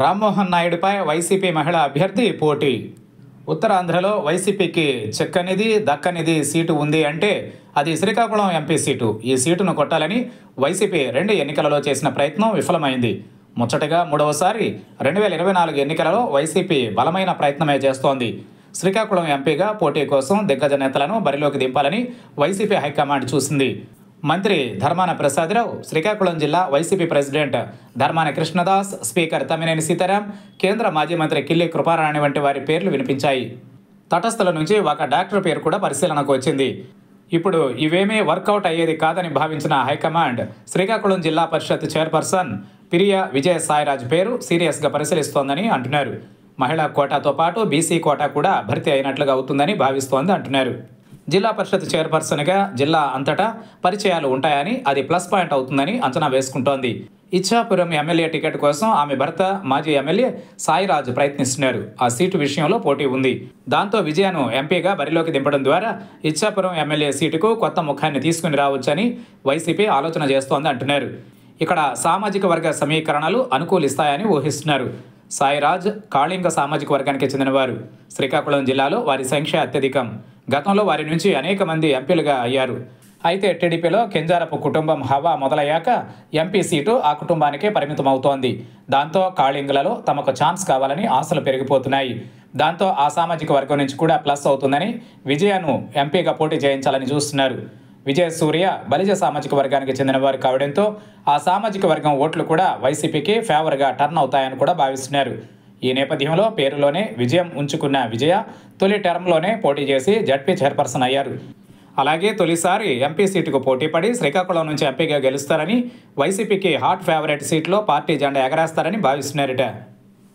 Rammohan నాయుడుపై YCP మహిళా అభ్యర్థి పోటీ. ఉత్తరాంధ్రలో వైసీపీకి చెక్కనిది దక్కనిది సీటు ఉంది అంటే అది శ్రీకాకుళం ఎంపీ సీటు. ఈ సీటును కొట్టాలని వైసీపీ రెండు ఎన్నికలలో చేసిన ప్రయత్నం విఫలమైంది. ముచ్చటగా మూడవసారి రెండు వేల ఇరవై నాలుగు ఎన్నికలలో వైసీపీ బలమైన ప్రయత్నమే చేస్తోంది. శ్రీకాకుళం ఎంపీగా పోటీ కోసం దిగ్గజ నేతలను బరిలోకి దింపాలని వైసీపీ హైకమాండ్ చూసింది. మంత్రి ధర్మాన ప్రసాదరావు శ్రీకాకుళం జిల్లా YCP president Dharmana Krishnadas speaker Tammineni Seetharam కేంద్ర మాజీ మంత్రి కిల్లి కృపారాణి వంటి వారి పేర్లు వినిపించాయి. తటస్థుల నుంచి ఒక డాక్టర్ పేరు కూడా పరిశీలనకు వచ్చింది. ఇప్పుడు ఇవేమీ వర్కౌట్ అయ్యేది కాదని భావించిన high command Srikakulam Zilla Parishad chairperson Piriya Vijaya Sairaj పేరు సీరియస్గా పరిశీలిస్తోందని అంటున్నారు. మహిళా కోటాతో పాటు బీసీ కోటా కూడా భర్తీ అయినట్లుగా అవుతుందని భావిస్తోంది అంటున్నారు. జిల్లా పరిషత్ చైర్పర్సన్గా జిల్లా అంతటా పరిచయాలు ఉంటాయని అది ప్లస్ పాయింట్ అవుతుందని అంచనా వేసుకుంటోంది. ఇచ్చాపురం ఎమ్మెల్యే టికెట్ కోసం ఆమె భర్త మాజీ ఎమ్మెల్యే సాయిరాజ్ ప్రయత్నిస్తున్నారు. ఆ సీటు విషయంలో పోటీ ఉంది. దాంతో విజయను ఎంపీగా బరిలోకి దింపడం ద్వారా ఇచ్చాపురం ఎమ్మెల్యే సీటుకు కొత్త ముఖాన్ని తీసుకుని రావచ్చని వైసీపీ ఆలోచన చేస్తోంది అంటున్నారు. ఇక్కడ సామాజిక వర్గ సమీకరణలు అనుకూలిస్తాయని ఊహిస్తున్నారు. సాయిరాజ్ కాళింగ సామాజిక వర్గానికి చెందినవారు. శ్రీకాకుళం జిల్లాలో వారి సంఖ్య అత్యధికం. గతంలో వారి నుంచి అనేక మంది ఎంపీలుగా అయ్యారు. అయితే టీడీపీలో కెంజారపు కుటుంబం హవా మొదలయ్యాక ఎంపీ సీటు ఆ కుటుంబానికే పరిమితం అవుతోంది దాంతో కాళింగులలో తమకు ఛాన్స్ కావాలని ఆశలు పెరిగిపోతున్నాయి. దాంతో ఆ సామాజిక వర్గం నుంచి కూడా ప్లస్ అవుతుందని విజయను ఎంపీగా పోటీ చేయించాలని చూస్తున్నారు. విజయ సూర్య బలిజ సామాజిక వర్గానికి చెందిన వారు కావడంతో ఆ సామాజిక వర్గం ఓట్లు కూడా వైసీపీకి ఫేవర్గా టర్న్ అవుతాయని కూడా భావిస్తున్నారు. ఈ నేపథ్యంలో పేరులోనే విజయం ఉంచుకున్న విజయ తొలి టర్మ్లోనే పోటీ చేసి జడ్పీ చైర్పర్సన్ అయ్యారు. అలాగే తొలిసారి ఎంపీ సీటుకు పోటీపడి శ్రీకాకుళం నుంచి ఎంపీగా గెలుస్తారని వైసీపీకి హాట్ ఫేవరెట్ సీట్లో పార్టీ జెండా ఎగరేస్తారని భావిస్తున్నారట.